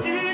do